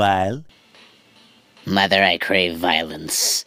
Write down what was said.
Meanwhile... Mother, I crave violence.